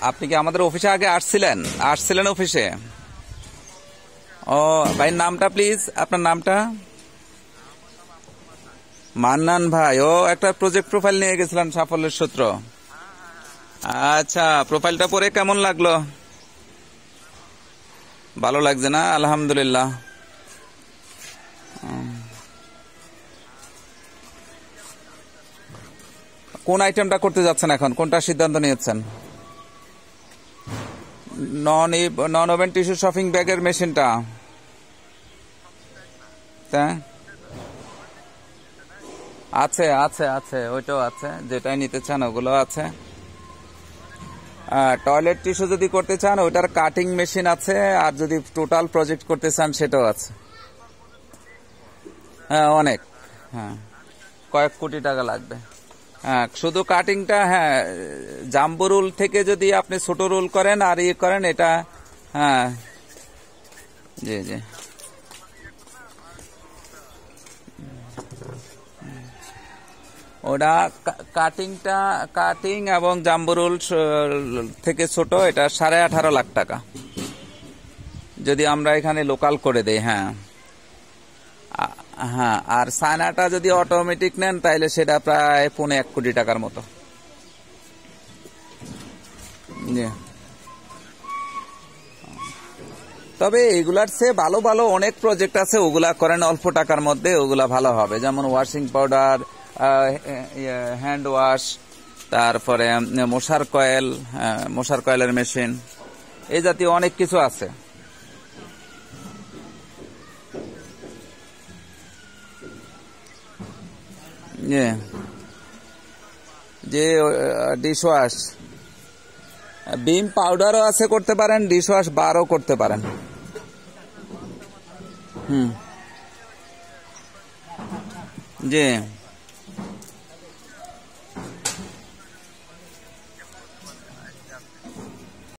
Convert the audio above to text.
আপনি কি আমাদের অফিসে আগে আসছিলেন? আসছিলেন অফিসে? ও, ভাই, নামটা প্লিজ আপনার নামটা? মান্নান ভাই, ও, একটা প্রজেক্ট প্রোফাইল নিয়ে গেছিলেন, সাফল্যের সূত্র। আচ্ছা প্রোফাইলটা পরে কেমন লাগল? ভালো লাগছে না? আলহামদুলিল্লাহ। কোন আইটেমটা করতে যাচ্ছেন এখন? কোনটা সিদ্ধান্ত নিয়েছেন? Non non woven tissue shopping ব্যাগের মেশিনটা তা? আছে আছে আছে, ওইটাও আছে, যেটাই নিতে চান ওগুলো আছে। টয়লেট টিস্যু যদি করতে চান, ওইটার কাটিং মেশিন আছে, আর যদি টোটাল প্রজেক্ট করতে চান, সেটাও আছে। হ্যাঁ অনেক। হ্যাঁ কয়েক কোটি টাকা লাগবে। শুধু কাটিংটা হ্যাঁ জাম্বো রুল থেকে যদি আপনি ছোট রোল করেন আর ইয়ে করেন, এটা হ্যাঁ জি জি। ওটা কাটিংটা, কাটিং এবং জাম্বো রুল থেকে ছোট, এটা সাড়ে আঠারো লাখ টাকা। যদি আমরা এখানে লোকাল করে দেই হ্যাঁ। হ্যাঁ আর সায়নাটা যদি অটোমেটিক নেন তাহলে সেটা প্রায় পৌনে এক কোটি টাকার মতো। তবে এগুলার চেয়ে ভালো ভালো অনেক প্রজেক্ট আছে ওগুলা করেন অল্প টাকার মধ্যে ওগুলা ভালো হবে। যেমন ওয়াশিং পাউডার হ্যান্ড ওয়াশ তারপরে মশার কয়েল হ্যাঁ, মশার কয়েলের মেশিন এই জাতীয় অনেক কিছু আছে। যে ডিশওয়াশ বিম পাউডারও আছে করতে পারেন ডিশওয়াশ বারও করতে পারেন। হুম। জি